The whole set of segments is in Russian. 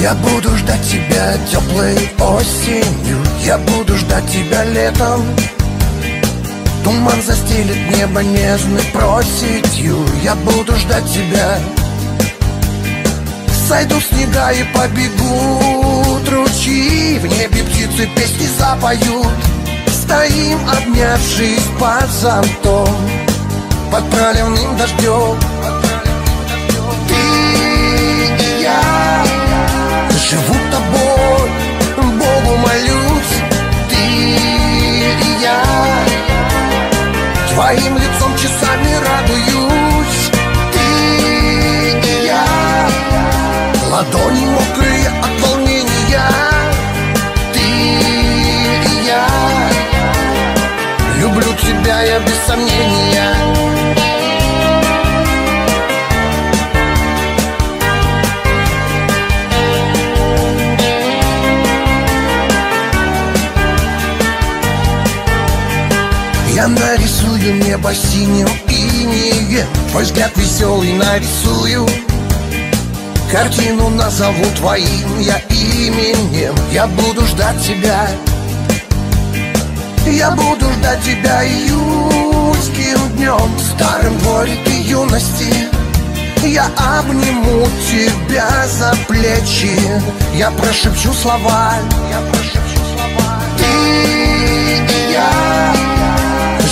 Я буду ждать тебя теплой осенью. Я буду ждать тебя летом. Туман застелит небо нежной проситью. Я буду ждать тебя. Сойду снега и побегут ручьи В небе птицы песни запоют. Стоим, обнявшись под зонтом. Под проливным дождем Твоим лицом часами радуюсь. Ты и я. Ладони мокрые от волнения. Ты и я. Люблю тебя я без сомнения Я нарисую небо синим инеем Твой взгляд веселый нарисую Картину. Назову твоим я именем. Я буду ждать тебя. Я буду ждать тебя июльским днем. В старом дворике юности. Я обниму тебя за плечи. Я прошепчу слова. Я прошепчу слова. Ты и я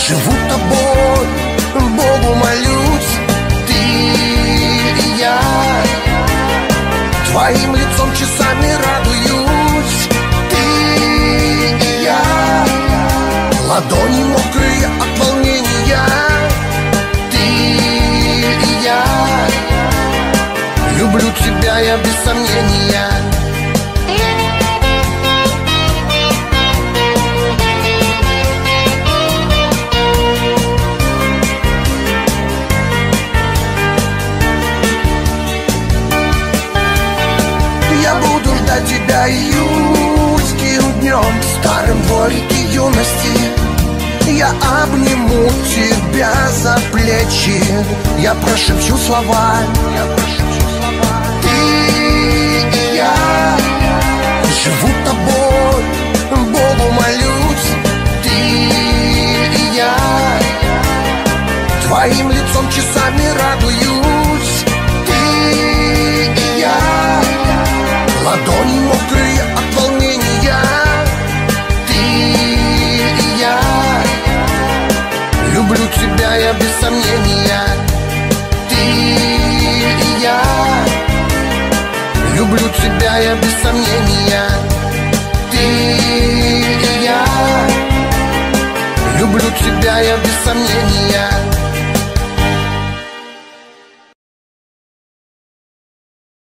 Живу тобой, Богу молюсь Ты и я. Твоим лицом часами радуюсь Ты и я. Ладони мокрые от волнения Ты и я. Люблю тебя я без сомнения Я буду ждать тебя июльским днем В старом дворике юности. Я обниму тебя за плечи Я прошепчу слова. Я прошепчу слова. Ты и я Живу тобой Богу молюсь. Ты и я Твоим лицом часами радуюсь. Ты и я Ладони мокрые от волнения. Ты и я. Люблю тебя я без сомнения. Ты и я. Люблю тебя я без сомнения. Ты и я. Люблю тебя я без сомнения